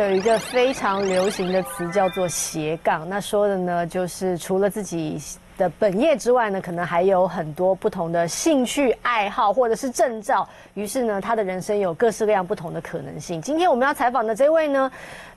有一个非常流行的词叫做斜杠，那说的呢就是除了自己的本业之外呢，可能还有很多不同的兴趣爱好或者是证照，于是呢他的人生有各式各样不同的可能性。今天我们要采访的这位呢。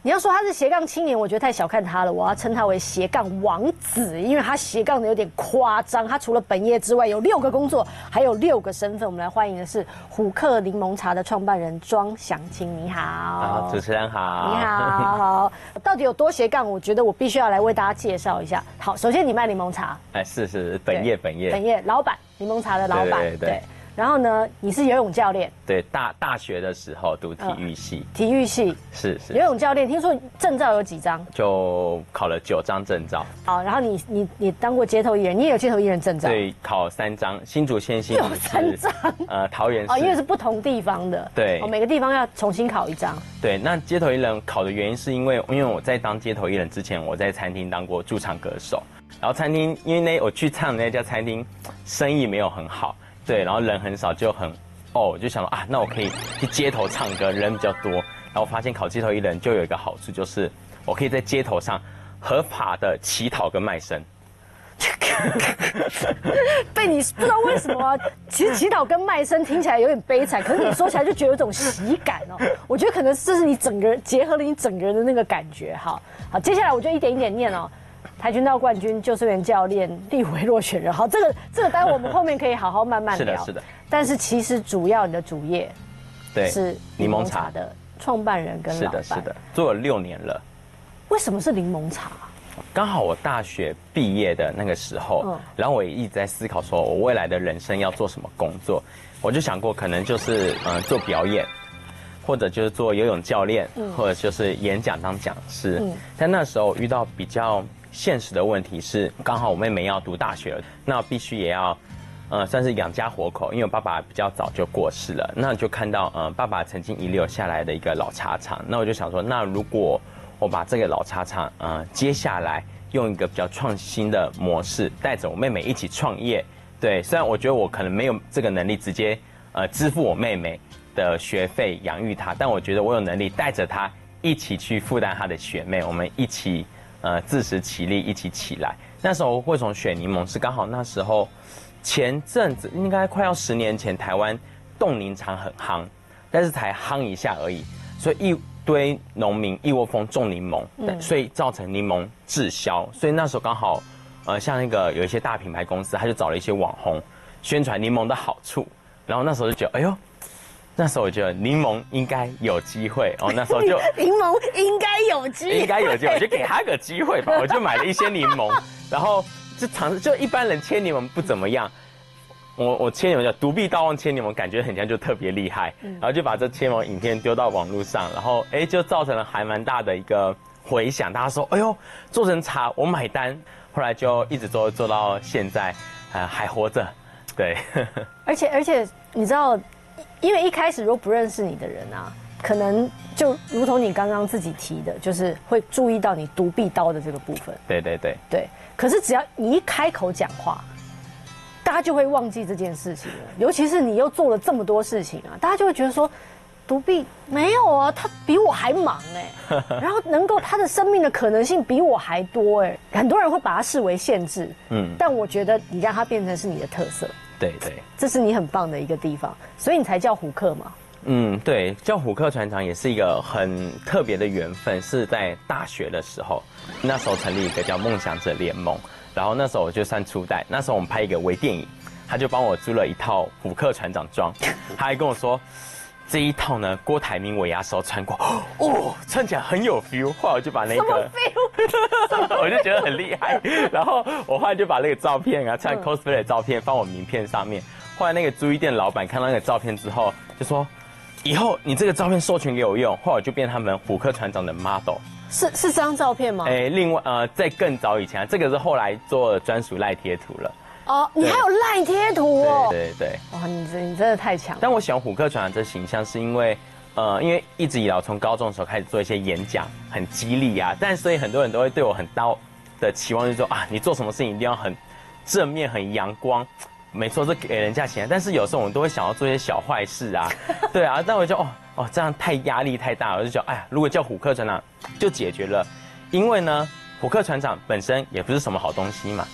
你要说他是斜杠青年，我觉得太小看他了。我要称他为斜杠王子，因为他斜杠的有点夸张。他除了本业之外，有六个工作，还有六个身份。我们来欢迎的是虎克柠檬茶的创办人庄祥清，你好。好，主持人好。你好，好。到底有多斜杠？我觉得我必须要来为大家介绍一下。好，首先你卖柠檬茶。哎，是是，本业本业。本业老板，柠檬茶的老板。对对。然后呢？你是游泳教练？对，大大学的时候读体育系。体育系是是。游泳教练，听说证照有几张？就考了九张证照。好，然后你你你当过街头艺人，你也有街头艺人证照？对，考三张。新竹县新有三张。呃，桃园哦，因为是不同地方的。对。哦，每个地方要重新考一张。对，那街头艺人考的原因是因为，因为我在当街头艺人之前，我在餐厅当过驻唱歌手。然后餐厅，因为那我去唱那家餐厅，生意没有很好。对，然后人很少，就很哦，我就想说啊，那我可以去街头唱歌，人比较多。然后我发现考街头艺人就有一个好处，就是我可以在街头上合法的乞讨跟卖身。被你不知道为什么，其实乞讨跟卖身听起来有点悲惨，可是你说起来就觉得有种喜感哦。我觉得可能这是你整个结合了你整个人的那个感觉。好，好，接下来我就一点一点念哦。跆拳道冠军、救生员教练、立委落选人，好，这个这个单我们后面可以好好慢慢聊。是的，是的。但是其实主要你的主业，对，是柠檬茶的创办人跟老板。是的，是的，做了六年了。为什么是柠檬茶？刚好我大学毕业的那个时候，然后我也一直在思考，说我未来的人生要做什么工作。我就想过，可能就是嗯做表演，或者就是做游泳教练，或者就是演讲当讲师。嗯但那时候遇到比较。现实的问题是，刚好我妹妹要读大学，那必须也要，呃，算是养家活口。因为我爸爸比较早就过世了，那就看到，呃，爸爸曾经遗留下来的一个老茶厂。那我就想说，那如果我把这个老茶厂，呃，接下来用一个比较创新的模式，带着我妹妹一起创业。对，虽然我觉得我可能没有这个能力直接，呃，支付我妹妹的学费养育她，但我觉得我有能力带着她一起去负担她的学妹，我们一起。呃，自食其力，一起起来。那时候为什么选柠檬？是刚好那时候，前阵子应该快要十年前，台湾冻柠茶很夯，但是才夯一下而已。所以一堆农民一窝蜂种柠檬，所以造成柠檬滞销。所以那时候刚好，呃，像那个有一些大品牌公司，他就找了一些网红宣传柠檬的好处。然后那时候就觉得，哎呦。那时候我觉得柠檬应该有机会哦，那时候就 柠檬应该有机会，应该有机会，我就给他个机会吧。我就买了一些柠檬，然后就尝试，就一般人切柠檬不怎么样，我我切柠檬叫独臂刀王切柠檬，感觉很像就特别厉害，然后就把这切柠影片丢到网络上，然后哎就造成了还蛮大的一个回响，大家说哎呦做成茶我买单，后来就一直做做到现在，呃还活着，对，而且而且你知道。因为一开始如果不认识你的人啊，可能就如同你刚刚自己提的，就是会注意到你独臂刀的这个部分。对对对对。可是只要你一开口讲话，大家就会忘记这件事情了。尤其是你又做了这么多事情啊，大家就会觉得说，独臂没有啊，他比我还忙哎，然后能够他的生命的可能性比我还多哎，很多人会把它视为限制。嗯。但我觉得你让它变成是你的特色。对对，这是你很棒的一个地方，所以你才叫虎克嘛。嗯，对，叫虎克船长也是一个很特别的缘分，是在大学的时候，那时候成立一个叫梦想者联盟，然后那时候我就算初代，那时候我们拍一个微电影，他就帮我租了一套虎克船长装，他还跟我说。这一套呢，郭台铭尾牙时候穿过，哦，穿起来很有 feel。后来我就把那个 我就觉得很厉害。然后我后来就把那个照片啊，穿 cosplay 的照片放我名片上面。后来那个租衣店老板看到那个照片之后，就说：“以后你这个照片授权给我用。”后来就变他们虎克船长的 model。是是这张照片吗？哎，另外呃，在更早以前，这个是后来做专属赖贴图了。哦，你还有赖贴图哦！对对对，哇，你这你真的太强。但我喜欢虎克船长这形象，是因为，呃，因为一直以来从高中的时候开始做一些演讲，很激励啊。但所以很多人都会对我很高的期望，就是说啊，你做什么事情一定要很正面、很阳光。没错，是给人家钱。但是有时候我们都会想要做一些小坏事啊，对啊。但我就哦，哦，这样太压力太大了，我就觉得哎呀，如果叫虎克船长就解决了，因为呢，虎克船长本身也不是什么好东西嘛。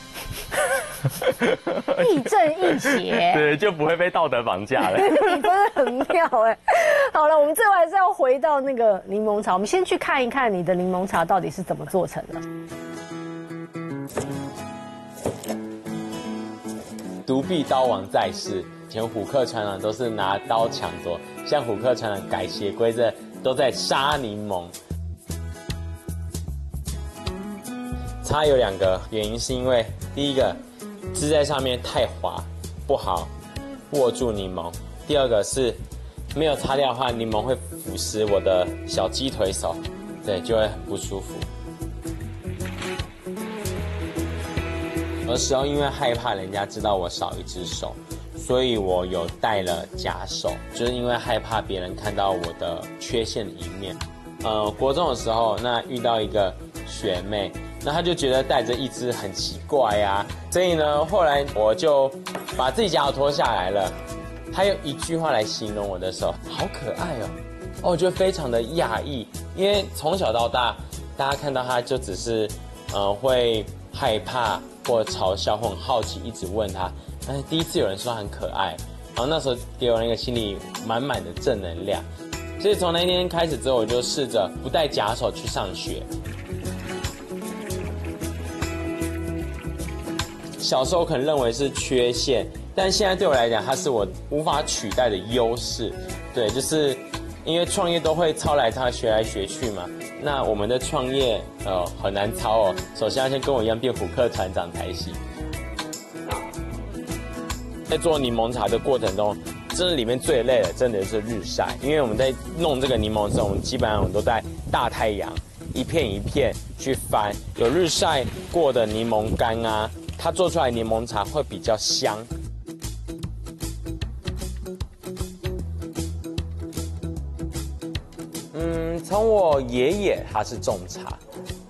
亦正亦邪，对，就不会被道德绑架了。你真的很妙哎！好了，我们最后还是要回到那个柠檬茶，我们先去看一看你的柠檬茶到底是怎么做成的。独臂刀王在世，前虎克船长都是拿刀抢夺，像虎克船长改邪归正，都在杀柠檬。差有两个原因，是因为第一个汁在上面太滑，不好握住柠檬；第二个是没有擦掉的话，柠檬会腐蚀我的小鸡腿手，对，就会很不舒服。有时候因为害怕人家知道我少一只手，所以我有带了假手，就是因为害怕别人看到我的缺陷的一面。呃，国中的时候，那遇到一个学妹，那他就觉得带着一只很奇怪呀，所以呢，后来我就把自己假手脱下来了。他用一句话来形容我的手，好可爱哦，哦，我觉得非常的讶异，因为从小到大，大家看到他就只是，呃，会害怕。或嘲笑，或很好奇，一直问他。但是第一次有人说他很可爱，然后那时候给我那个心里满满的正能量。所以从那天开始之后，我就试着不带假手去上学。小时候可能认为是缺陷，但现在对我来讲，它是我无法取代的优势。对，就是因为创业都会抄来抄，学来学去嘛。那我们的创业呃很难抄哦，首先要先跟我一样变虎克船长才行。在做柠檬茶的过程中，真的里面最累的真的是日晒，因为我们在弄这个柠檬的时候，我们基本上我们都在大太阳一片一片去翻，有日晒过的柠檬干啊，它做出来柠檬茶会比较香。嗯从我爷爷他是种茶，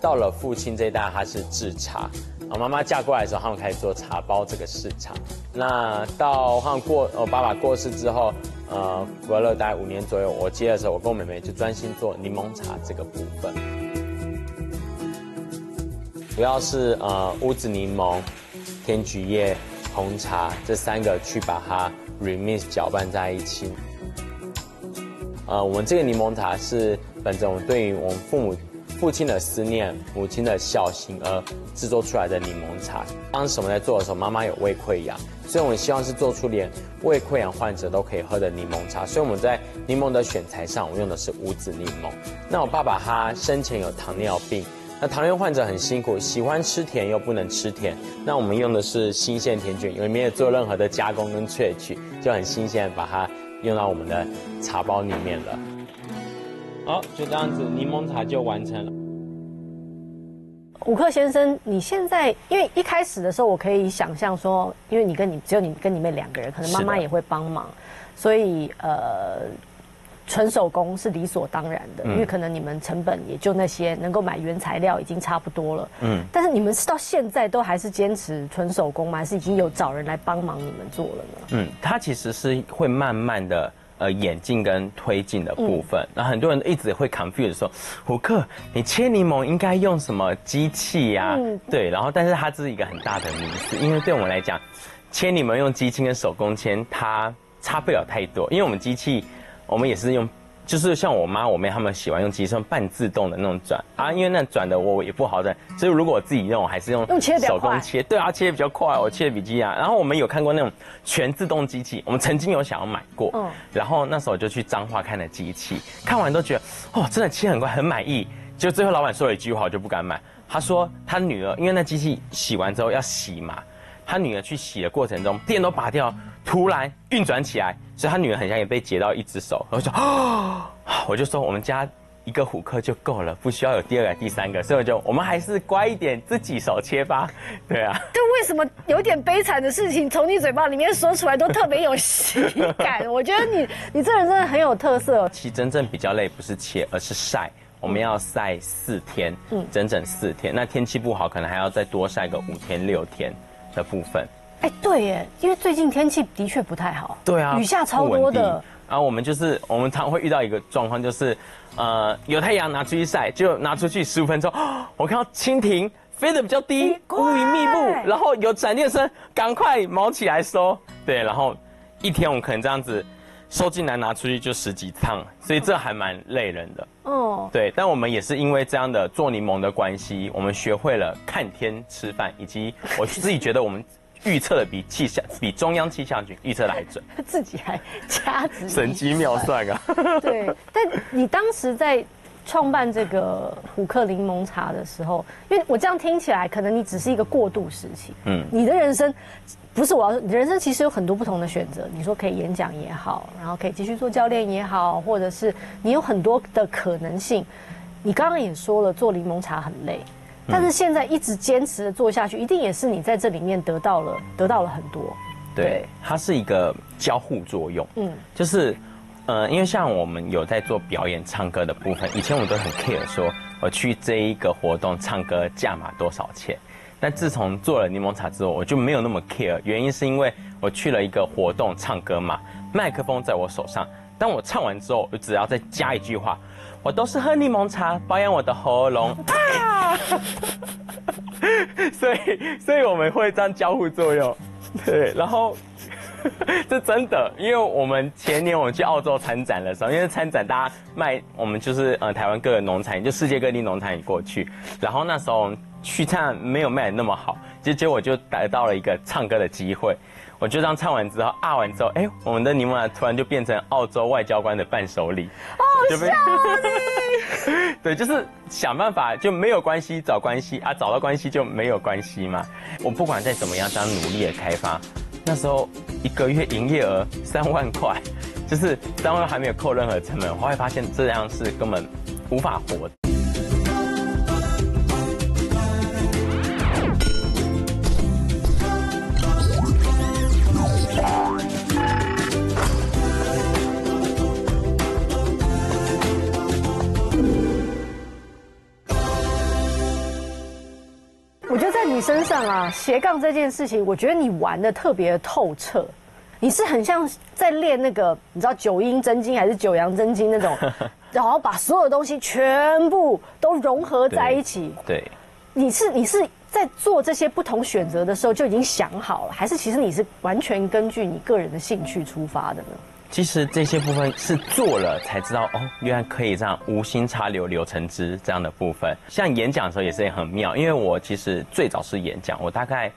到了父亲这一代他是制茶，我，妈妈嫁过来的时候，他们开始做茶包这个市场。那到他们过我爸爸过世之后，呃，隔了大概五年左右，我接的时候，我跟我妹妹就专心做柠檬茶这个部分，主要是呃乌子柠檬、天菊叶、红茶这三个去把它 remix 搅拌在一起。呃，我们这个柠檬茶是本着我们对于我们父母、父亲的思念、母亲的孝心而制作出来的柠檬茶。当时我们在做的时候，妈妈有胃溃疡，所以我们希望是做出连胃溃疡患者都可以喝的柠檬茶。所以我们在柠檬的选材上，我用的是无籽柠檬。那我爸爸他生前有糖尿病，那糖尿病患者很辛苦，喜欢吃甜又不能吃甜。那我们用的是新鲜甜卷，因为没有做任何的加工跟萃取，就很新鲜，把它。用到我们的茶包里面了，好，就这样子，柠檬茶就完成了。虎克先生，你现在因为一开始的时候，我可以想象说，因为你跟你只有你跟你妹两个人，可能妈妈也会帮忙，所以呃。纯手工是理所当然的，因为可能你们成本也就那些，能够买原材料已经差不多了。嗯，但是你们是到现在都还是坚持纯手工吗？还是已经有找人来帮忙你们做了呢？嗯，它其实是会慢慢的呃演进跟推进的部分。那很多人一直会 confuse 说，胡克，你切柠檬应该用什么机器呀？嗯对，然后但是它这是一个很大的迷思，因为对我们来讲，切柠檬用机器跟手工切，它差不了太多，因为我们机器。我们也是用，就是像我妈、我妹他们喜欢用机器半自动的那种转啊，因为那转的我也不好转，所以如果我自己用，还是用手工切，对啊，切的比较快，我切的比机啊。然后我们有看过那种全自动机器，我们曾经有想要买过，嗯，然后那时候就去彰化看了机器，看完都觉得哦，真的切很快，很满意。就最后老板说了一句话，我就不敢买。他说他女儿因为那机器洗完之后要洗嘛。他女儿去洗的过程中，电都拔掉，突然运转起来，所以他女儿很像也被截到一只手。我说啊，我就说我们家一个虎克就够了，不需要有第二个、第三个，所以我就我们还是乖一点，自己手切吧。对啊。就为什么有点悲惨的事情从你嘴巴里面说出来都特别有喜感？我觉得你你这人真的很有特色。其实真正比较累不是切，而是晒。我们要晒四天，嗯，整整四天。那天气不好，可能还要再多晒个五天六天。的部分，哎，对耶，因为最近天气的确不太好，对啊，雨下超多的，然后我们就是我们常会遇到一个状况，就是呃有太阳拿出去晒，就拿出去十五分钟，我看到蜻蜓飞得比较低，乌云密布，然后有闪电声，赶快毛起来收。对，然后一天我们可能这样子收进来拿出去就十几趟，所以这还蛮累人的。哦，对，但我们也是因为这样的做柠檬的关系，我们学会了看天吃饭，以及我自己觉得我们。预测的比气象比中央气象局预测的还准，自己还掐指神机妙算啊！对，但你当时在创办这个虎克柠檬茶的时候，因为我这样听起来，可能你只是一个过渡时期。嗯，你的人生不是我要，你的人生其实有很多不同的选择。你说可以演讲也好，然后可以继续做教练也好，或者是你有很多的可能性。你刚刚也说了，做柠檬茶很累。但是现在一直坚持的做下去，一定也是你在这里面得到了得到了很多。对，它是一个交互作用。嗯，就是，呃，因为像我们有在做表演唱歌的部分，以前我们都很 care 说，我去这一个活动唱歌价码多少钱。但自从做了柠檬茶之后，我就没有那么 care。原因是因为我去了一个活动唱歌嘛，麦克风在我手上，当我唱完之后，我只要再加一句话。我都是喝柠檬茶保养我的喉咙，所以所以我们会这样交互作用，对，然后 这真的，因为我们前年我们去澳洲参展的时候，因为参展大家卖我们就是呃台湾各个农产品，就世界各地农产品过去，然后那时候去唱没有卖的那么好，结结果就得到了一个唱歌的机会。我就这样唱完之后，啊完之后，哎，我们的柠檬茶突然就变成澳洲外交官的伴手礼，哦，笑你，对，就是想办法就没有关系找关系啊，找到关系就没有关系嘛。我不管再怎么样，这样努力的开发，那时候一个月营业额三万块，就是三万还没有扣任何成本，我会发现这样是根本无法活。身上啊，斜杠这件事情，我觉得你玩的特别透彻。你是很像在练那个，你知道九阴真经还是九阳真经那种，然后把所有东西全部都融合在一起。对，你是你是在做这些不同选择的时候就已经想好了，还是其实你是完全根据你个人的兴趣出发的呢？其实这些部分是做了才知道哦，原来可以这样无心插柳柳成枝这样的部分。像演讲的时候也是很妙，因为我其实最早是演讲，我大概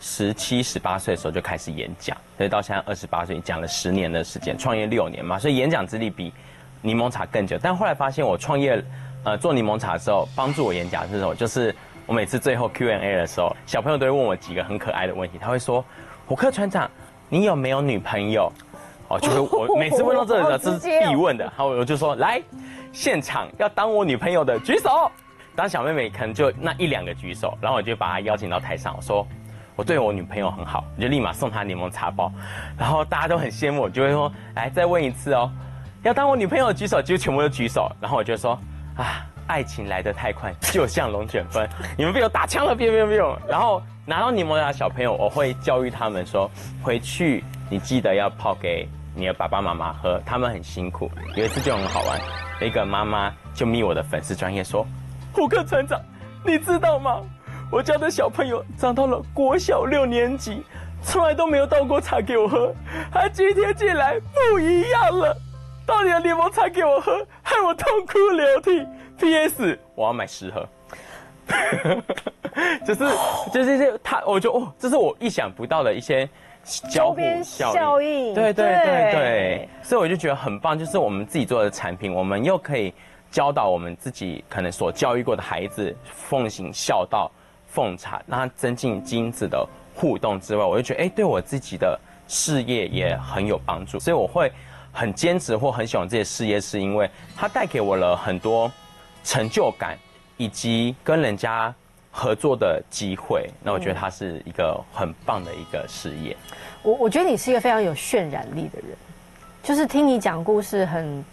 十七十八岁的时候就开始演讲，所以到现在二十八岁讲了十年的时间，创业六年嘛，所以演讲资历比柠檬茶更久。但后来发现我创业，呃，做柠檬茶的时候，帮助我演讲是什么，就是我每次最后 Q&A 的时候，小朋友都会问我几个很可爱的问题，他会说：“虎克船长，你有没有女朋友？”哦，就是我 每次问到这里的，这是必问的。然后我就说，来，现场要当我女朋友的举手。当小妹妹可能就那一两个举手，然后我就把她邀请到台上，我说我对我女朋友很好，我就立马送她柠檬茶包。然后大家都很羡慕，我就会说，来再问一次哦，要当我女朋友的举手，就全部都举手。然后我就说，啊，爱情来得太快，就像龙卷风，你们被我打枪了，不用不用不用。然后拿到柠檬茶小朋友，我会教育他们说，回去你记得要泡给。你的爸爸妈妈喝，他们很辛苦。有一次就很好玩，一个妈妈就密我的粉丝专业说：“虎克船长，你知道吗？我家的小朋友长到了国小六年级，从来都没有倒过茶给我喝，他今天进来不一样了，倒你的柠檬茶给我喝，害我痛哭流涕。P.S. 我要买十盒。就是就是这他，我就哦，这是我意想不到的一些。”交互效应，对对对对，所以我就觉得很棒，就是我们自己做的产品，我们又可以教导我们自己可能所教育过的孩子奉行孝道、奉茶，让他增进亲子的互动之外，我就觉得哎，对我自己的事业也很有帮助，所以我会很坚持或很喜欢这些事业，是因为它带给我了很多成就感，以及跟人家。合作的机会，那我觉得它是一个很棒的一个事业。我我觉得你是一个非常有渲染力的人，就是听你讲故事，很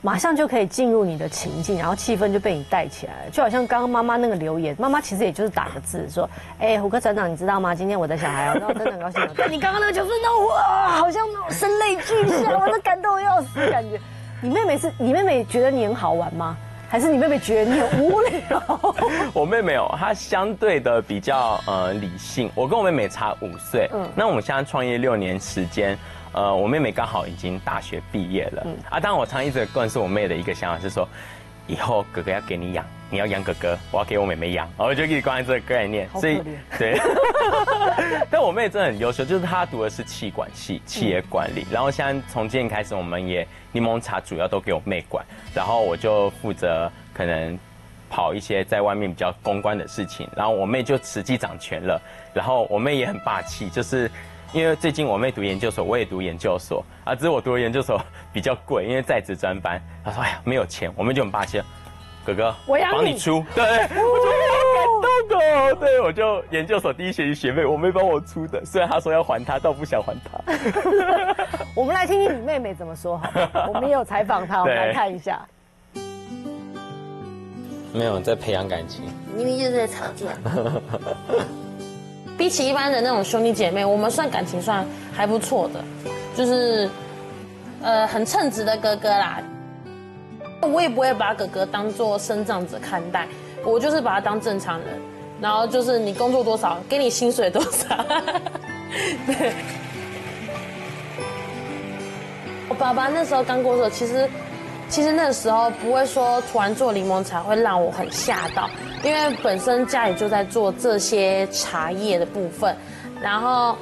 马上就可以进入你的情境，然后气氛就被你带起来了。就好像刚刚妈妈那个留言，妈妈其实也就是打个字说：“哎，虎哥船长，你知道吗？今天我的小孩，然后真的很高兴。”但你刚刚那个就是那哇，好像那种声泪俱下，我都感动的要死。感觉。你妹妹是你妹妹觉得你很好玩吗？还是你妹妹觉得你很无聊？我妹妹哦，她相对的比较呃理性。我跟我妹妹差五岁，嗯，那我们现在创业六年时间，呃，我妹妹刚好已经大学毕业了，嗯啊，当然我常一直灌输我妹的一个想法是说，以后哥哥要给你养。你要养哥哥，我要给我妹妹养，然后就一直关注这个概念。所以，对。但我妹真的很优秀，就是她读的是气管系，企业管理。然后现在从今天开始，我们也柠檬茶主要都给我妹管，然后我就负责可能跑一些在外面比较公关的事情。然后我妹就实际掌权了。然后我妹也很霸气，就是因为最近我妹读研究所，我也读研究所啊，只是我读的研究所比较贵，因为在职专班。她说：“哎呀，没有钱。”我妹就很霸气。哥哥，我要帮你出，对，我就好感动哦。对，我就研究所第一学期学妹我没帮我出的，虽然她说要还她，但我不想还她。我们来听听你妹妹怎么说好，我们也有采访她，我们来看一下。没有在培养感情，明明就是在吵架。比起一般的那种兄弟姐妹，我们算感情算还不错的，就是呃很称职的哥哥啦。我也不会把哥哥当做生长者看待，我就是把他当正常人，然后就是你工作多少，给你薪水多少。对。我爸爸那时候刚过世，其实其实那时候不会说突然做柠檬茶会让我很吓到，因为本身家里就在做这些茶叶的部分，然后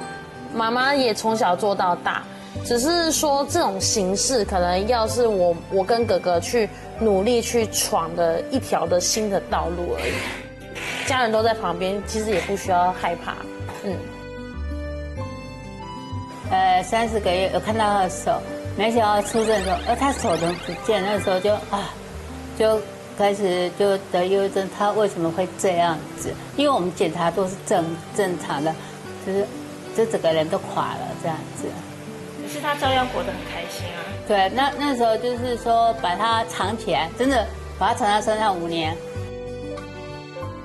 妈妈也从小做到大。只是说这种形式，可能要是我我跟哥哥去努力去闯的一条的新的道路而已。家人都在旁边，其实也不需要害怕。嗯。呃，三四个月有看到他的手，没想到出生的时候，呃，他手怎么不见？那时候就啊，就开始就得忧郁症。他为什么会这样子？因为我们检查都是正正常的，就是就整个人都垮了这样子。是他照样活得很开心啊。对，那那时候就是说把它藏起来，真的把它藏在身上五年。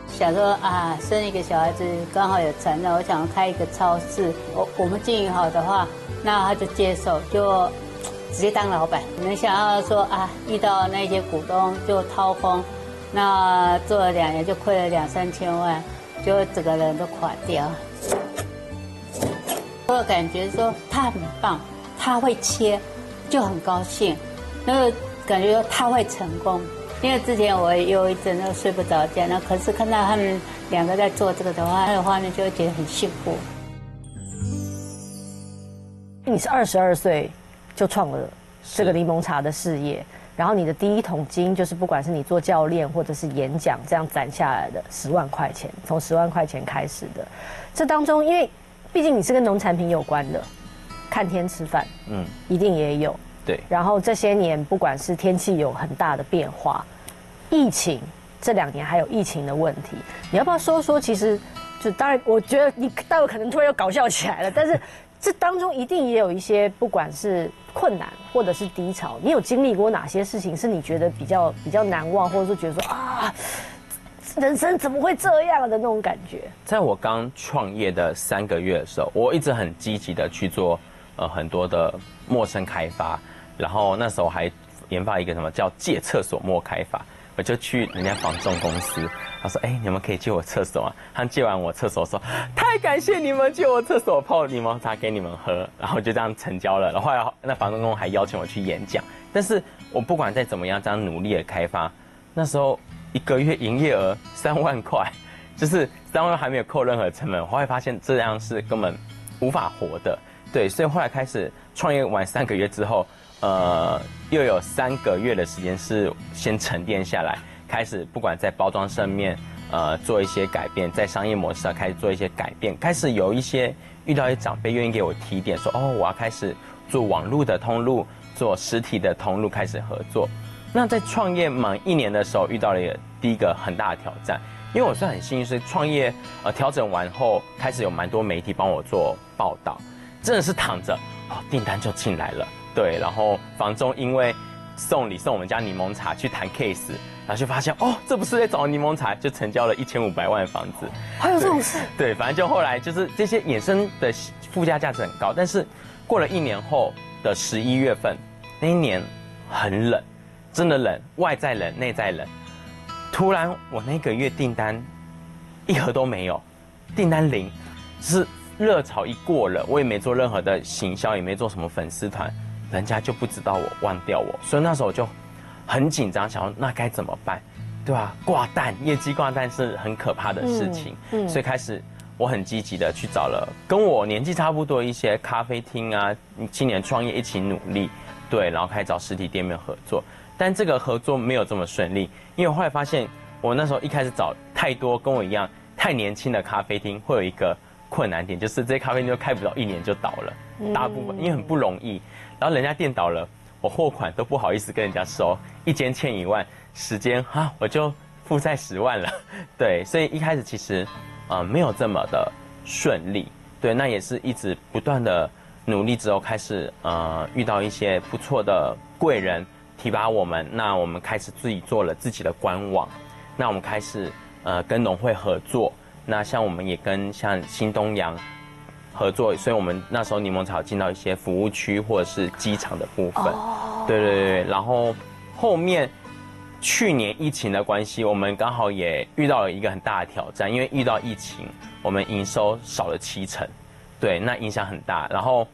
想说啊，生一个小孩子刚好有成了，我想开一个超市，我我们经营好的话，那他就接受，就直接当老板。没想到说啊，遇到那些股东就掏空，那做了两年就亏了两三千万，就整个人都垮掉。我感觉说他很棒。他会切，就很高兴，那个感觉他会成功。因为之前我有一阵都睡不着觉，那可是看到他们两个在做这个的话，的话呢就会觉得很幸福。你是二十二岁就创了这个柠檬茶的事业，然后你的第一桶金就是不管是你做教练或者是演讲这样攒下来的十万块钱，从十万块钱开始的。这当中，因为毕竟你是跟农产品有关的。看天吃饭，嗯，一定也有。对。然后这些年，不管是天气有很大的变化，疫情这两年还有疫情的问题，你要不要说说？其实，就当然，我觉得你待会可能突然又搞笑起来了。但是 这当中一定也有一些，不管是困难或者是低潮，你有经历过哪些事情是你觉得比较比较难忘，或者是觉得说啊，人生怎么会这样的那种感觉？在我刚创业的三个月的时候，我一直很积极的去做。呃，很多的陌生开发，然后那时候还研发一个什么叫借厕所莫开发，我就去人家房仲公司，他说：“哎，你们可以借我厕所啊。”他借完我厕所说：“太感谢你们借我厕所，泡柠檬茶给你们喝。”然后就这样成交了。然后后来那房仲公还邀请我去演讲，但是我不管再怎么样这样努力的开发，那时候一个月营业额三万块，就是三万还没有扣任何成本，后来发现这样是根本无法活的。对，所以后来开始创业完三个月之后，呃，又有三个月的时间是先沉淀下来，开始不管在包装上面，呃，做一些改变，在商业模式上开始做一些改变，开始有一些遇到一些长辈愿意给我提点，说哦，我要开始做网络的通路，做实体的通路，开始合作。那在创业满一年的时候，遇到了一个第一个很大的挑战，因为我是很幸运，是创业呃调整完后，开始有蛮多媒体帮我做报道。真的是躺着，哦，订单就进来了。对，然后房东因为送礼送我们家柠檬茶去谈 case，然后就发现哦，这不是在找柠檬茶，就成交了一千五百万的房子。还有这种事？对，反正就后来就是这些衍生的附加价值很高。但是过了一年后的十一月份，那一年很冷，真的冷，外在冷，内在冷。突然我那个月订单一盒都没有，订单零，是热潮一过了，我也没做任何的行销，也没做什么粉丝团，人家就不知道我忘掉我，所以那时候我就很紧张，想那该怎么办？对吧？挂蛋，业绩挂蛋是很可怕的事情，所以开始我很积极的去找了跟我年纪差不多一些咖啡厅啊，青年创业一起努力，对，然后开始找实体店面合作，但这个合作没有这么顺利，因为我后来发现，我那时候一开始找太多跟我一样太年轻的咖啡厅，会有一个困难点，就是这些咖啡厅就开不到一年就倒了，大部分因为很不容易，然后人家店倒了，我货款都不好意思跟人家收，一间欠一万。时间哈，我就负债十万了，对，所以一开始其实，呃，没有这么的顺利，对，那也是一直不断的努力之后，开始呃遇到一些不错的贵人提拔我们，那我们开始自己做了自己的官网，那我们开始呃跟农会合作，那像我们也跟像新东阳合作，所以我们那时候柠檬草进到一些服务区或者是机场的部分，对对对，然后后面。去年疫情的关系，我们刚好也遇到了一个很大的挑战，因为遇到疫情，我们营收少了七成，对，那影响很大。然后，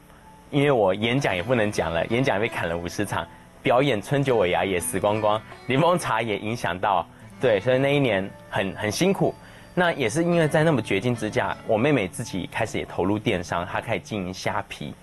因为我演讲也不能讲了，演讲被砍了五十场，表演春酒尾牙也死光光，柠檬茶也影响到，对，所以那一年很很辛苦。那也是因为在那么绝境之下，我妹妹自己开始也投入电商，她开始经营虾皮，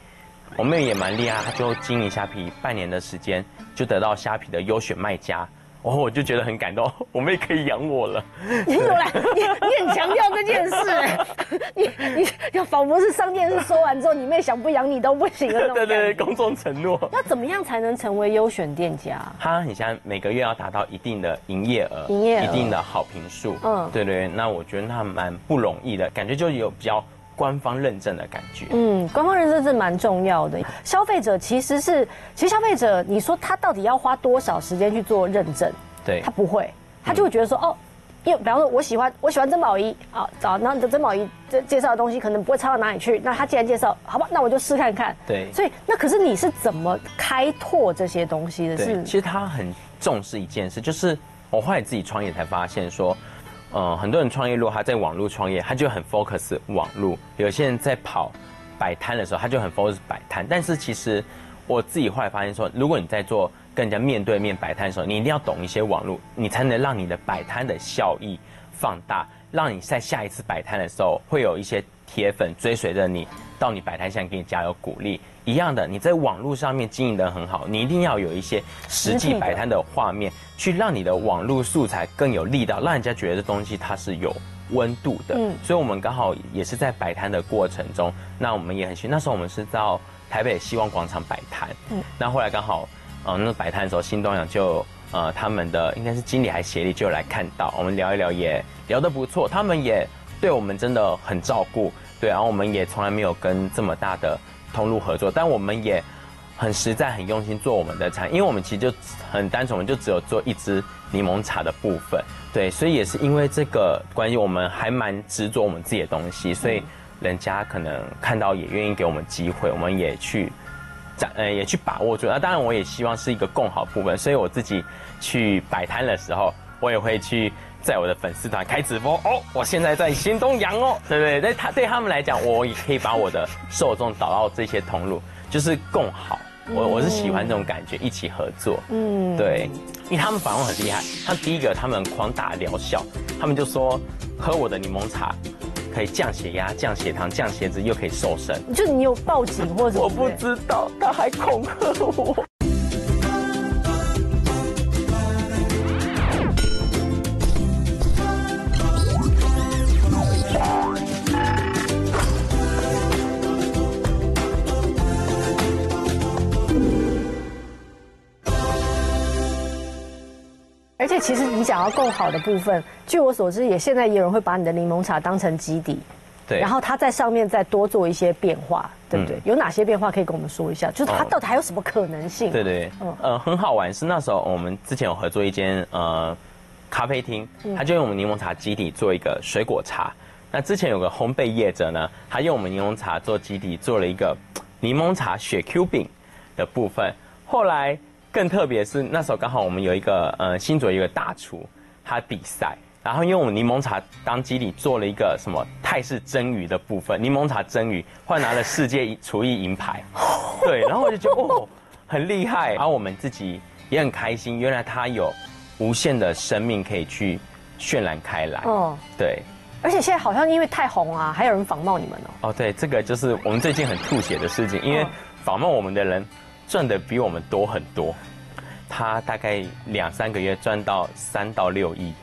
我妹妹也蛮厉害，她就经营虾皮半年的时间，就得到虾皮的优选卖家。哦，我就觉得很感动，我妹可以养我了。你有来，你你很强调这件事，你你要仿佛是上电视说完之后，你妹想不养你都不行了。对对对，公众承诺。要怎么样才能成为优选店家？他，你现在每个月要达到一定的营业额，营业额，一定的好评数。嗯，对对，那我觉得那蛮不容易的，感觉就有比较。官方认证的感觉，嗯，官方认证是蛮重要的。消费者其实是，其实消费者，你说他到底要花多少时间去做认证？对，他不会，他就会觉得说，哦，因为比方说，我喜欢我喜欢珍宝仪啊，找那的珍宝仪这介绍的东西可能不会差到哪里去。那他既然介绍，好吧，那我就试看看。对，所以那可是你是怎么开拓这些东西的？是，其实他很重视一件事，就是我后来自己创业才发现说。嗯，很多人创业，如果他在网络创业，他就很 focus 网络。有些人在跑摆摊的时候，他就很 focus 摆摊。但是其实我自己后来发现说，如果你在做跟人家面对面摆摊的时候，你一定要懂一些网络，你才能让你的摆摊的效益放大，让你在下一次摆摊的时候会有一些铁粉追随着你到你摆摊现给你加油鼓励。一样的，你在网络上面经营的很好，你一定要有一些实际摆摊的画面，去让你的网络素材更有力道，让人家觉得这东西它是有温度的。嗯，所以我们刚好也是在摆摊的过程中，那我们也很幸运，那时候我们是到台北希望广场摆摊。嗯，那后来刚好，呃，那摆摊的时候，新东阳就呃他们的应该是经理还协理就来看到，我们聊一聊也聊得不错，他们也对我们真的很照顾，对，然后我们也从来没有跟这么大的。通路合作，但我们也很实在、很用心做我们的茶，因为我们其实就很单纯，我们就只有做一支柠檬茶的部分，对，所以也是因为这个关系，我们还蛮执着我们自己的东西，所以人家可能看到也愿意给我们机会，我们也去展，呃，也去把握住。那当然，我也希望是一个更好部分，所以我自己去摆摊的时候，我也会去。在我的粉丝团开直播哦，我现在在新东阳哦，对不对？对他对他们来讲，我也可以把我的受众导到这些通路，就是共好。我我是喜欢这种感觉，一起合作。嗯，对，因为他们反而很厉害。他第一个，他们狂打疗效，他们就说喝我的柠檬茶可以降血压、降血糖、降血脂，又可以瘦身。就你有报警或者？我不知道，他还恐吓我。且其实你想要更好的部分，据我所知，也现在也有人会把你的柠檬茶当成基底，对，然后它在上面再多做一些变化，对不对？有哪些变化可以跟我们说一下？就是它到底还有什么可能性？对对，嗯呃，很好玩是那时候我们之前有合作一间呃咖啡厅，他就用我们柠檬茶基底做一个水果茶。那之前有个烘焙业者呢，他用我们柠檬茶做基底做了一个柠檬茶雪 Q 饼的部分。后来更特别是那时候刚好我们有一个呃新竹有一个大厨，他比赛，然后因为我们柠檬茶当基底做了一个什么泰式蒸鱼的部分，柠檬茶蒸鱼，后来拿了世界厨艺银牌，对，然后我就觉得哦很厉害，然后我们自己也很开心，原来他有无限的生命可以去渲染开来，哦，对。而且现在好像因为太红啊，还有人仿冒你们哦。哦，对，这个就是我们最近很吐血的事情，因为仿冒我们的人赚的比我们多很多，他大概两三个月赚到三到六亿。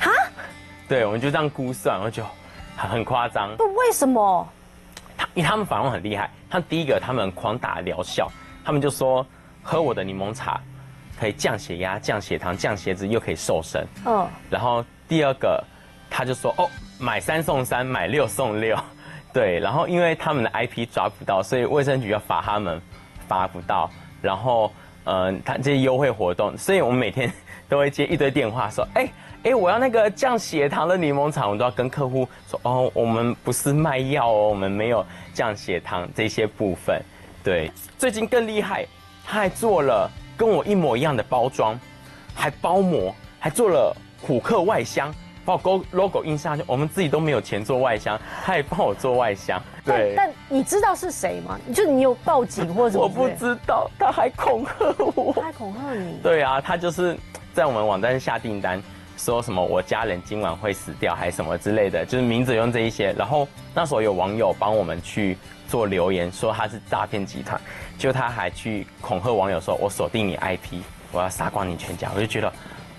哈？对，我们就这样估算，我就很夸张。不，为什么？他因为他们反而很厉害，他第一个他们狂打疗效，他们就说喝我的柠檬茶可以降血压、降血糖、降血脂，又可以瘦身。嗯。然后第二个。他就说哦，买三送三，买六送六，对。然后因为他们的 IP 抓不到，所以卫生局要罚他们，发不到。然后，嗯，他这些优惠活动，所以我们每天都会接一堆电话，说，哎哎，我要那个降血糖的柠檬茶，我都要跟客户说，哦，我们不是卖药哦，我们没有降血糖这些部分。对，最近更厉害，他还做了跟我一模一样的包装，还包膜，还做了虎克外箱。把我 logo 印上去，我们自己都没有钱做外箱，他也帮我做外箱。对，但你知道是谁吗？就你有报警或者？我不知道，他还恐吓我。他还恐吓你？对啊，他就是在我们网站下订单，说什么我家人今晚会死掉，还是什么之类的，就是名字用这一些。然后那时候有网友帮我们去做留言，说他是诈骗集团，就他还去恐吓网友说：“我锁定你 IP，我要杀光你全家。”我就觉得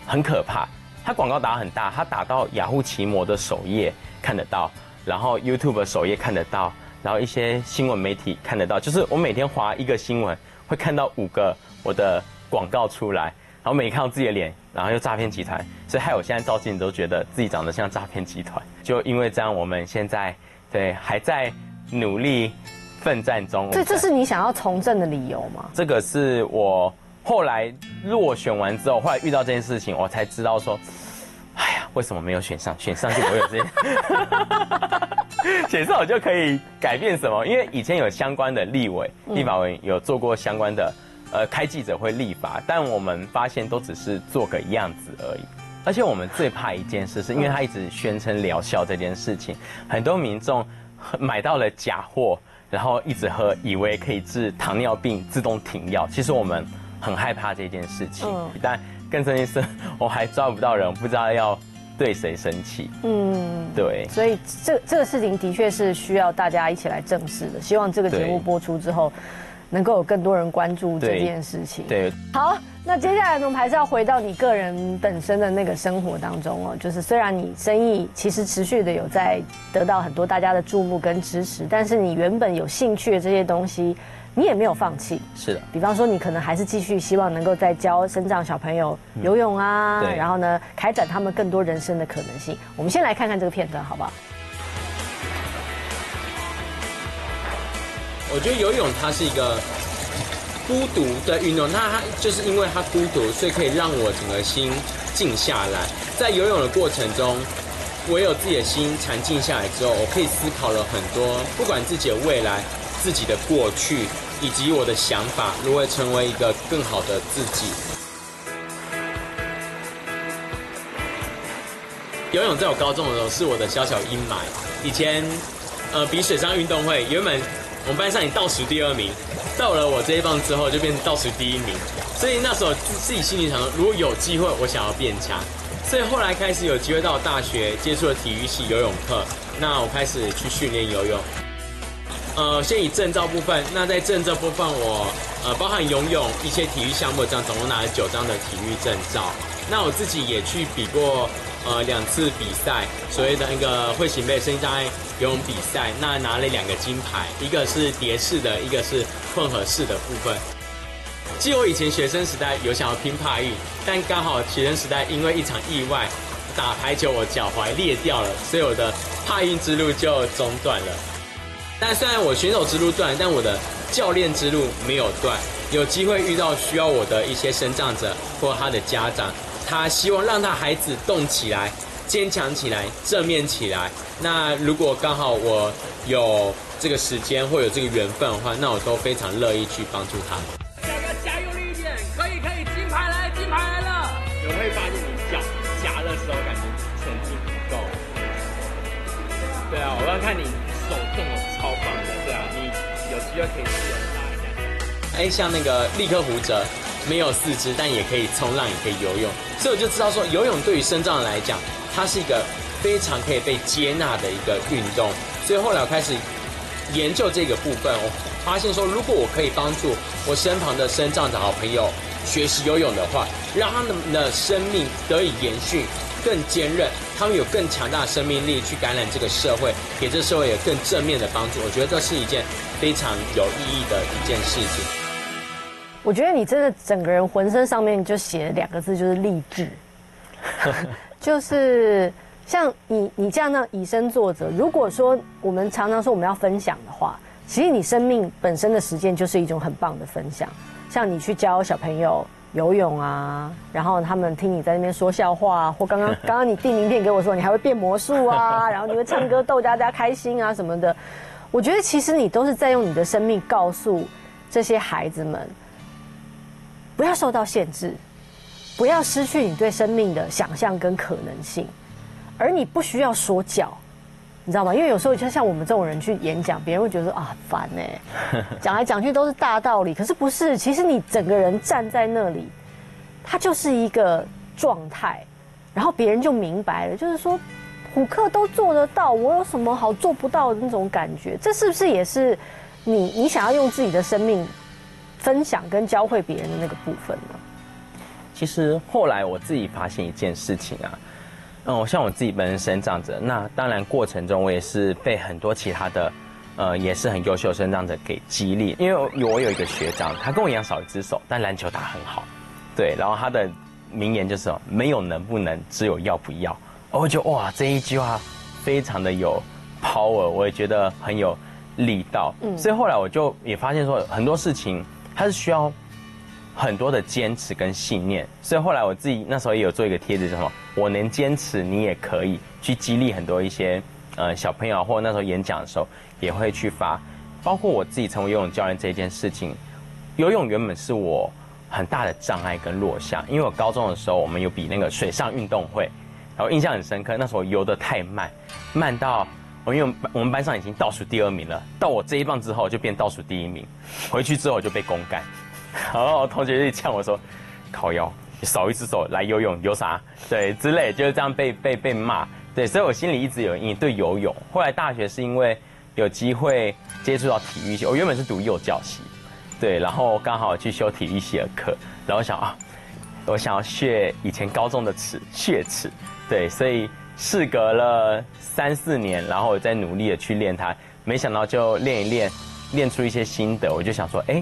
很可怕。他广告打很大，他打到雅虎奇摩的首页看得到，然后 YouTube 首页看得到，然后一些新闻媒体看得到。就是我每天划一个新闻，会看到五个我的广告出来，然后每看到自己的脸，然后又诈骗集团，所以害我现在照镜子都觉得自己长得像诈骗集团。就因为这样，我们现在对还在努力奋战中。所以这是你想要从政的理由吗？这个是我。后来落选完之后，后来遇到这件事情，我才知道说，哎呀，为什么没有选上？选上就不会有这些，选上我就可以改变什么？因为以前有相关的立委、立法委有做过相关的，呃，开记者会立法，但我们发现都只是做个样子而已。而且我们最怕一件事，是因为他一直宣称疗效这件事情，很多民众买到了假货，然后一直喝，以为可以治糖尿病，自动停药。其实我们。很害怕这件事情，但更深一层，我还抓不到人，不知道要对谁生气。嗯，对，所以这这个事情的确是需要大家一起来正视的。希望这个节目播出之后，能够有更多人关注这件事情。对，好，那接下来呢，我们还是要回到你个人本身的那个生活当中哦。就是虽然你生意其实持续的有在得到很多大家的注目跟支持，但是你原本有兴趣的这些东西。你也没有放弃，是的。比方说，你可能还是继续希望能够再教生长小朋友游泳啊，然后呢，开展他们更多人生的可能性。我们先来看看这个片段，好不好？我觉得游泳它是一个孤独的运动，那它就是因为它孤独，所以可以让我整个心静下来。在游泳的过程中，我有自己的心禅静下来之后，我可以思考了很多，不管自己的未来。自己的过去以及我的想法，如何成为一个更好的自己。游泳在我高中的时候是我的小小阴霾。以前，呃，比水上运动会，原本我们班上以倒数第二名，到了我这一棒之后就变成倒数第一名。所以那时候自己心里想，如果有机会，我想要变强。所以后来开始有机会到大学接触了体育系游泳课，那我开始去训练游泳。呃，先以证照部分，那在证照部分，我呃包含游泳一些体育项目这样，总共拿了九张的体育证照。那我自己也去比过呃两次比赛，所谓的那个会行杯身障碍游泳比赛，那拿了两个金牌，一个是蝶式的，一个是混合式的部分。记得我以前学生时代有想要拼帕运，但刚好学生时代因为一场意外打排球，我脚踝裂掉了，所以我的帕运之路就中断了。但虽然我选手之路断，但我的教练之路没有断。有机会遇到需要我的一些生长者或他的家长，他希望让他孩子动起来、坚强起来、正面起来。那如果刚好我有这个时间或有这个缘分的话，那我都非常乐意去帮助他。们有机会可以试着拉一下。哎，像那个立刻胡哲，没有四肢，但也可以冲浪，也可以游泳，所以我就知道说，游泳对于身障来讲，它是一个非常可以被接纳的一个运动。所以后来我开始研究这个部分，我发现说，如果我可以帮助我身旁的身障的好朋友学习游泳的话，让他们的生命得以延续、更坚韧，他们有更强大的生命力去感染这个社会，给这社会有更正面的帮助。我觉得这是一件非常有意义的一件事情。我觉得你真的整个人浑身上面就写两个字，就是励志，就是像你你这样那以身作则。如果说我们常常说我们要分享的话，其实你生命本身的实践就是一种很棒的分享。像你去教小朋友游泳啊，然后他们听你在那边说笑话，或刚刚 刚刚你递名片给我说你还会变魔术啊，然后你会唱歌逗大家开心啊什么的。我觉得其实你都是在用你的生命告诉这些孩子们。不要受到限制，不要失去你对生命的想象跟可能性，而你不需要说教，你知道吗？因为有时候就像我们这种人去演讲，别人会觉得啊烦呢，讲来讲去都是大道理，可是不是，其实你整个人站在那里，它就是一个状态，然后别人就明白了，就是说虎克都做得到，我有什么好做不到的那种感觉？这是不是也是你你想要用自己的生命？分享跟教会别人的那个部分呢？其实后来我自己发现一件事情啊，嗯，我像我自己本身长者，那当然过程中我也是被很多其他的，呃，也是很优秀生长者给激励。因为我有一个学长，他跟我一样少一只手，但篮球打很好，对。然后他的名言就是“没有能不能，只有要不要”。我觉得哇，这一句话非常的有 power，我也觉得很有力道。嗯，所以后来我就也发现说很多事情。它是需要很多的坚持跟信念，所以后来我自己那时候也有做一个贴子，叫什么“我能坚持，你也可以”，去激励很多一些呃小朋友，或者那时候演讲的时候也会去发。包括我自己成为游泳教练这件事情，游泳原本是我很大的障碍跟弱项，因为我高中的时候我们有比那个水上运动会，然后印象很深刻，那时候游得太慢，慢到。我因为我们班上已经倒数第二名了，到我这一棒之后就变倒数第一名，回去之后就被公干，然后同学就呛我说：“靠腰，少一只手来游泳有啥？对，之类就是这样被被被骂。对，所以我心里一直有阴影对游泳。后来大学是因为有机会接触到体育系，我原本是读幼教系，对，然后刚好去修体育系的课，然后想啊，我想要学以前高中的尺血尺，对，所以。事隔了三四年，然后我再努力的去练它，没想到就练一练，练出一些心得。我就想说，哎，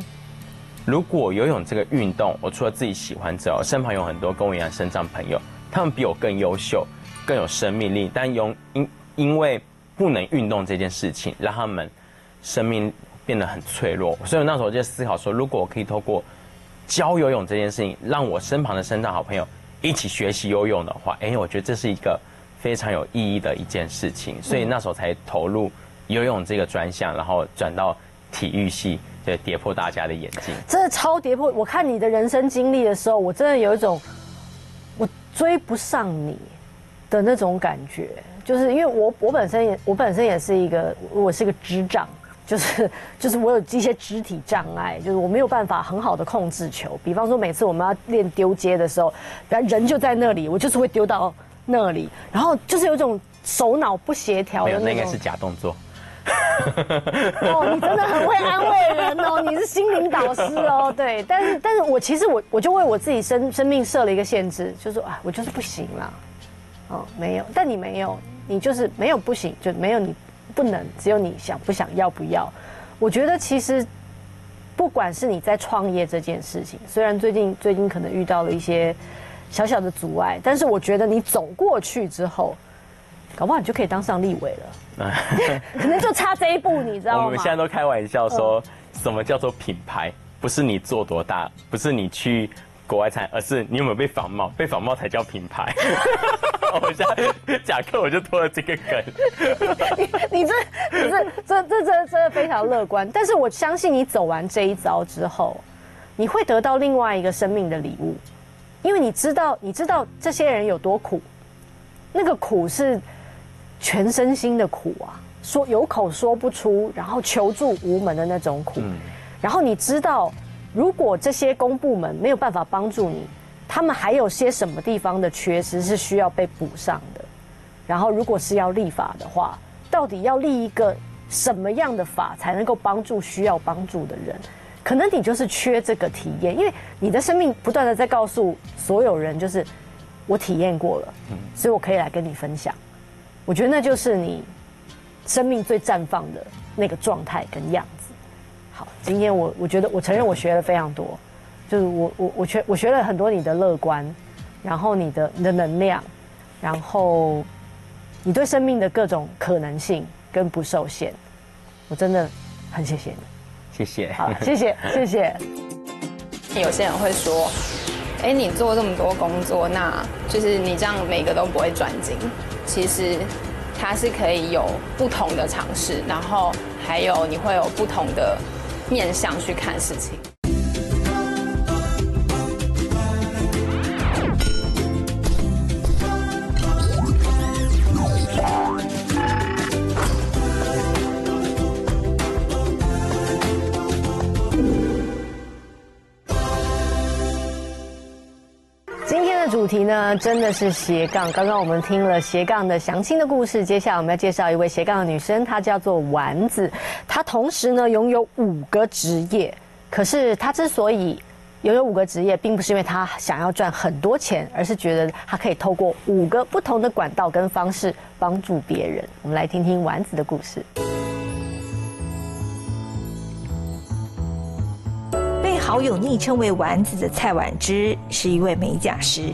如果游泳这个运动，我除了自己喜欢之外，身旁有很多跟我一样身障朋友，他们比我更优秀，更有生命力，但用因因为不能运动这件事情，让他们生命变得很脆弱。所以那时候我就思考说，如果我可以透过教游泳这件事情，让我身旁的身障好朋友一起学习游泳的话，哎，我觉得这是一个。非常有意义的一件事情，所以那时候才投入游泳这个专项，然后转到体育系，就跌破大家的眼镜。真的超跌破！我看你的人生经历的时候，我真的有一种我追不上你的那种感觉，就是因为我我本身也我本身也是一个我是一个智障，就是 就是我有一些肢体障碍，就是我没有办法很好的控制球。比方说每次我们要练丢接的时候，然后人就在那里，我就是会丢到。那里，然后就是有一种手脑不协调的那种。那应该是假动作。哦，你真的很会安慰人哦，你是心灵导师哦。对，但是，但是我其实我我就为我自己生生命设了一个限制，就是说啊，我就是不行了。哦，没有，但你没有，你就是没有不行，就没有你不能，只有你想不想要不要。我觉得其实不管是你在创业这件事情，虽然最近最近可能遇到了一些。小小的阻碍，但是我觉得你走过去之后，搞不好你就可以当上立委了。可能就差这一步，你知道吗？我们现在都开玩笑说，什么叫做品牌？不是你做多大，不是你去国外参，而是你有没有被仿冒？被仿冒才叫品牌。我现在假课我就拖了这个梗。你这、这、这、这、这、这非常乐观，但是我相信你走完这一招之后，你会得到另外一个生命的礼物。因为你知道，你知道这些人有多苦，那个苦是全身心的苦啊，说有口说不出，然后求助无门的那种苦。然后你知道，如果这些公部门没有办法帮助你，他们还有些什么地方的缺失是需要被补上的。然后，如果是要立法的话，到底要立一个什么样的法才能够帮助需要帮助的人？可能你就是缺这个体验，因为你的生命不断的在告诉所有人，就是我体验过了，所以我可以来跟你分享。我觉得那就是你生命最绽放的那个状态跟样子。好，今天我我觉得我承认我学了非常多，就是我我我学我学了很多你的乐观，然后你的你的能量，然后你对生命的各种可能性跟不受限，我真的很谢谢你。谢谢，好，谢谢，谢谢。有些人会说：“哎，你做这么多工作，那就是你这样每个都不会转精。”其实，它是可以有不同的尝试，然后还有你会有不同的面向去看事情。题呢，真的是斜杠。刚刚我们听了斜杠的详情的故事，接下来我们要介绍一位斜杠的女生，她叫做丸子。她同时呢拥有五个职业，可是她之所以拥有五个职业，并不是因为她想要赚很多钱，而是觉得她可以透过五个不同的管道跟方式帮助别人。我们来听听丸子的故事。好友昵称为“丸子”的蔡婉之是一位美甲师。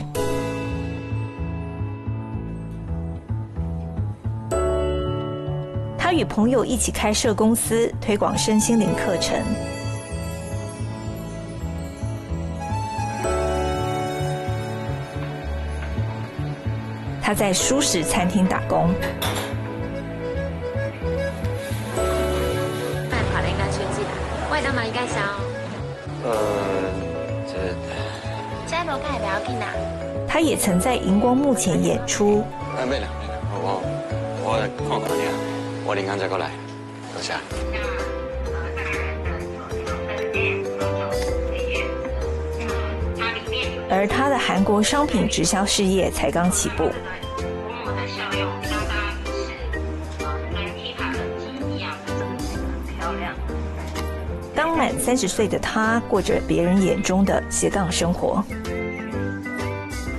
他与朋友一起开设公司，推广身心灵课程。他在舒适餐厅打工。呃，这这无改不要紧啦。他也曾在荧光幕前演出。哎，没了没了，我我看看你啊，我明天再过来，多谢。而他的韩国商品直销事业才刚起步。三十岁的他，过着别人眼中的斜杠生活。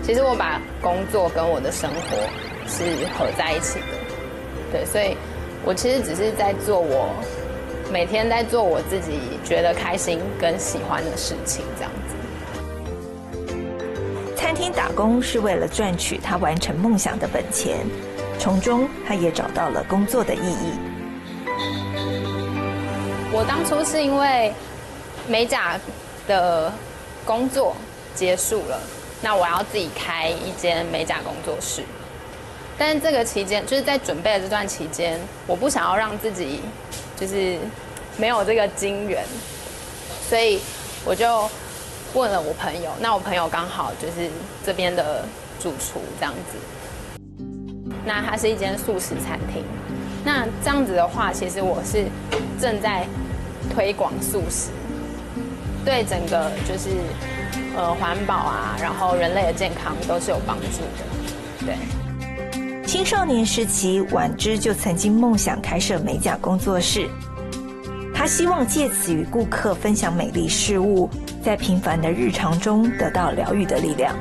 其实我把工作跟我的生活是合在一起的，对，所以我其实只是在做我每天在做我自己觉得开心跟喜欢的事情，这样子。餐厅打工是为了赚取他完成梦想的本钱，从中他也找到了工作的意义。我当初是因为美甲的工作结束了，那我要自己开一间美甲工作室。但是这个期间，就是在准备的这段期间，我不想要让自己就是没有这个金源，所以我就问了我朋友。那我朋友刚好就是这边的主厨这样子。那它是一间素食餐厅。那这样子的话，其实我是正在推广素食，对整个就是呃环保啊，然后人类的健康都是有帮助的。对，青少年时期，婉之就曾经梦想开设美甲工作室，她希望借此与顾客分享美丽事物，在平凡的日常中得到疗愈的力量。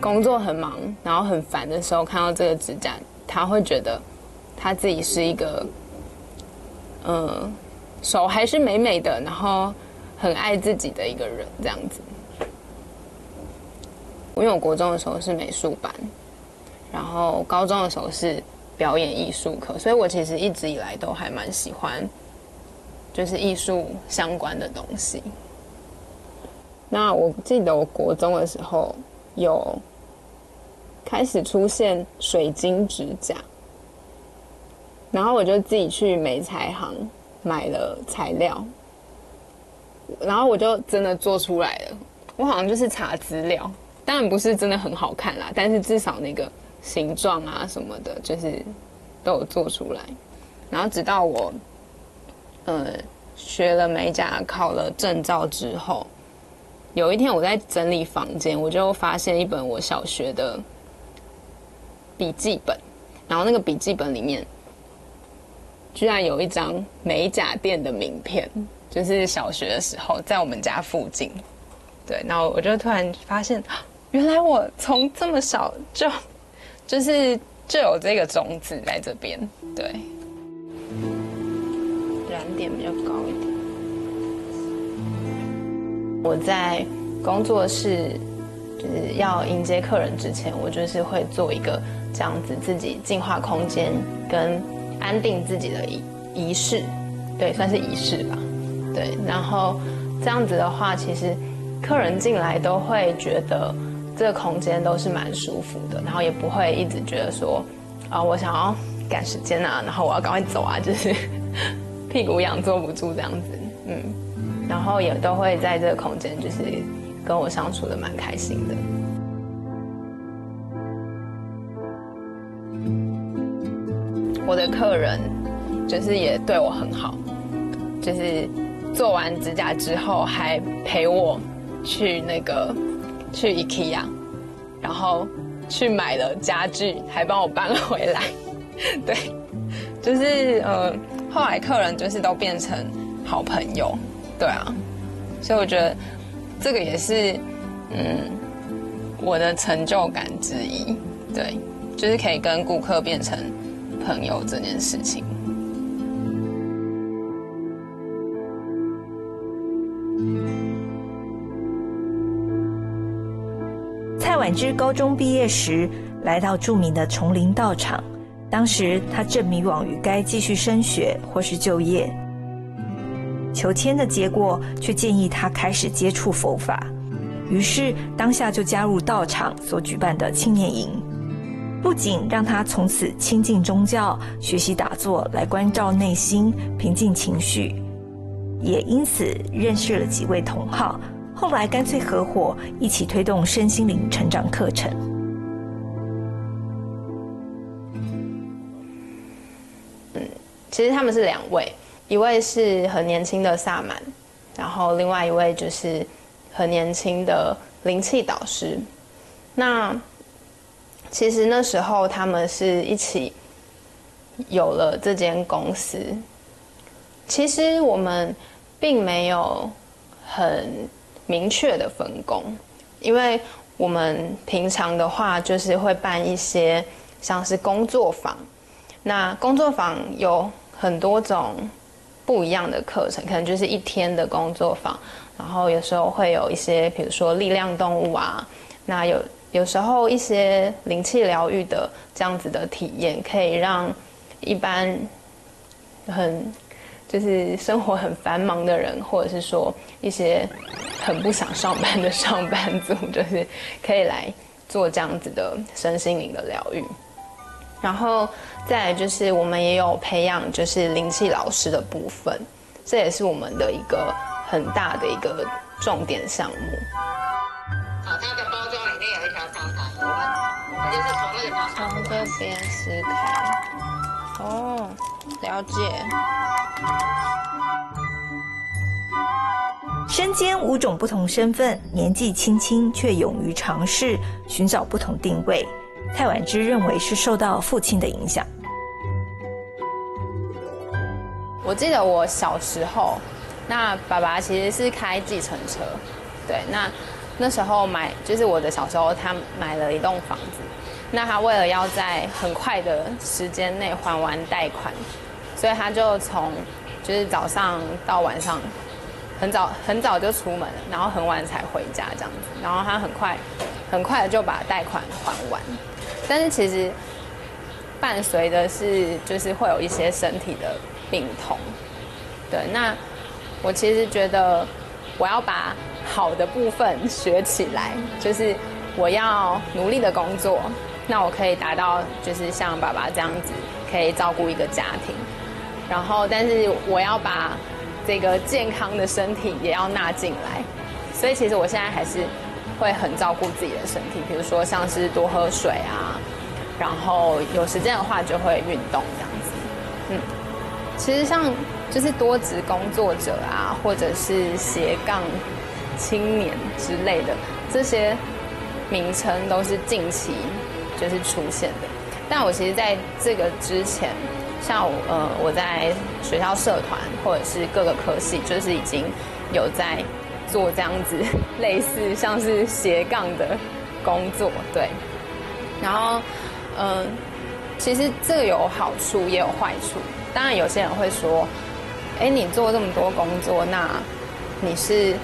工作很忙，然后很烦的时候，看到这个指甲。他会觉得他自己是一个，嗯，手还是美美的，然后很爱自己的一个人，这样子。因为我国中的时候是美术班，然后高中的时候是表演艺术课，所以我其实一直以来都还蛮喜欢，就是艺术相关的东西。那我记得我国中的时候有。开始出现水晶指甲，然后我就自己去美材行买了材料，然后我就真的做出来了。我好像就是查资料，当然不是真的很好看啦，但是至少那个形状啊什么的，就是都有做出来。然后直到我，呃，学了美甲，考了证照之后，有一天我在整理房间，我就发现一本我小学的笔记本，然后那个笔记本里面居然有一张美甲店的名片，就是小学的时候在我们家附近。对，然后我就突然发现，原来我从这么小就就是就有这个种子在这边，对。燃点比较高一点。我在工作室就是要迎接客人之前，我就是会做一个这样子自己净化空间跟安定自己的仪仪式，对，算是仪式吧。对，然后这样子的话，其实客人进来都会觉得这个空间都是蛮舒服的，然后也不会一直觉得说啊，我想要赶时间啊，然后我要赶快走啊，就是。屁股痒坐不住这样子，嗯，然后也都会在这个空间，就是跟我相处的蛮开心的。我的客人就是也对我很好，就是做完指甲之后还陪我去那个去 IKEA，然后去买了家具，还帮我搬回来，对，就是呃。后来客人就是都变成好朋友，对啊，所以我觉得这个也是嗯我的成就感之一，对，就是可以跟顾客变成朋友这件事情。蔡婉之高中毕业时来到著名的丛林道场。当时他正迷惘于该继续升学或是就业，求签的结果却建议他开始接触佛法，于是当下就加入道场所举办的青年营，不仅让他从此亲近宗教、学习打坐来关照内心、平静情绪，也因此认识了几位同好，后来干脆合伙一起推动身心灵成长课程。其实他们是两位，一位是很年轻的萨满，然后另外一位就是很年轻的灵气导师。那其实那时候他们是一起有了这间公司。其实我们并没有很明确的分工，因为我们平常的话就是会办一些像是工作坊，那工作坊有。很多种不一样的课程，可能就是一天的工作坊，然后有时候会有一些，比如说力量动物啊，那有有时候一些灵气疗愈的这样子的体验，可以让一般很就是生活很繁忙的人，或者是说一些很不想上班的上班族，就是可以来做这样子的身心灵的疗愈。然后再来就是，我们也有培养就是灵气老师的部分，这也是我们的一个很大的一个重点项目。好，它的包装从那个从这边撕开。哦，了解。身兼五种不同身份，年纪轻轻却勇于尝试，寻找不同定位。蔡婉之认为是受到父亲的影响。我记得我小时候，那爸爸其实是开计程车，对，那那时候买就是我的小时候，他买了一栋房子，那他为了要在很快的时间内还完贷款，所以他就从就是早上到晚上，很早很早就出门，然后很晚才回家这样子，然后他很快很快的就把贷款还完。但是其实伴随的是，就是会有一些身体的病痛。对，那我其实觉得我要把好的部分学起来，就是我要努力的工作，那我可以达到就是像爸爸这样子，可以照顾一个家庭。然后，但是我要把这个健康的身体也要纳进来，所以其实我现在还是会很照顾自己的身体，比如说像是多喝水啊，然后有时间的话就会运动这样子。嗯，其实像就是多职工作者啊，或者是斜杠青年之类的这些名称都是近期就是出现的。但我其实在这个之前，像呃我在学校社团或者是各个科系，就是已经有在。做这样子 类似像是斜杠的工作，对。然后，嗯，其实这个有好处也有坏处。当然，有些人会说：“哎，你做这么多工作，那你是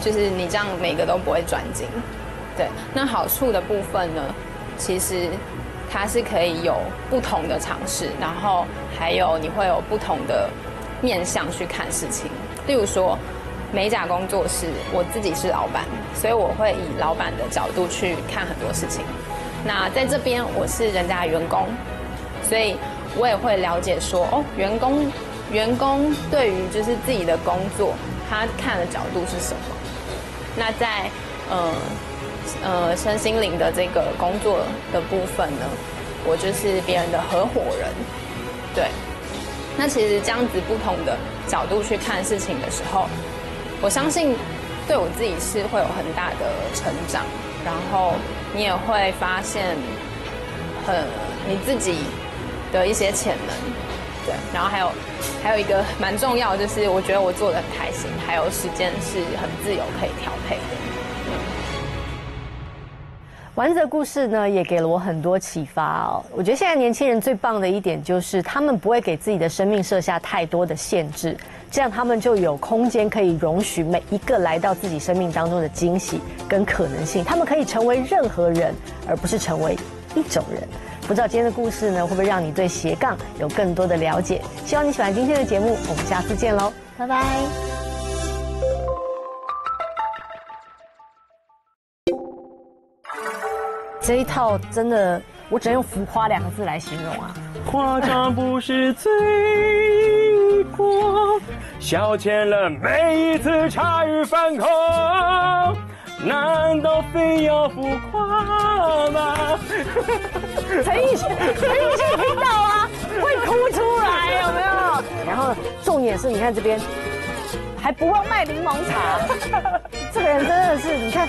就是你这样每个都不会转精。”对。那好处的部分呢，其实它是可以有不同的尝试，然后还有你会有不同的面向去看事情。例如说。美甲工作室，我自己是老板，所以我会以老板的角度去看很多事情。那在这边我是人家员工，所以我也会了解说，哦，员工员工对于就是自己的工作，他看的角度是什么？那在呃呃身心灵的这个工作的部分呢，我就是别人的合伙人，对。那其实这样子不同的角度去看事情的时候。我相信，对我自己是会有很大的成长，然后你也会发现，很你自己的一些潜能，然后还有还有一个蛮重要，就是我觉得我做的很开心，还有时间是很自由可以调配的。丸子的故事呢，也给了我很多启发哦。我觉得现在年轻人最棒的一点就是，他们不会给自己的生命设下太多的限制，这样他们就有空间可以容许每一个来到自己生命当中的惊喜跟可能性。他们可以成为任何人，而不是成为一种人。不知道今天的故事呢，会不会让你对斜杠有更多的了解？希望你喜欢今天的节目，我们下次见喽，拜拜。这一套真的，我只能用浮夸两个字来形容啊！夸张不是罪过，消遣了每一次茶余饭后，难道非要浮夸吗？陈奕迅，陈奕迅听到啊，会哭出来，有没有？然后重点是，你看这边还不忘卖柠檬茶，这个人真的是，你看。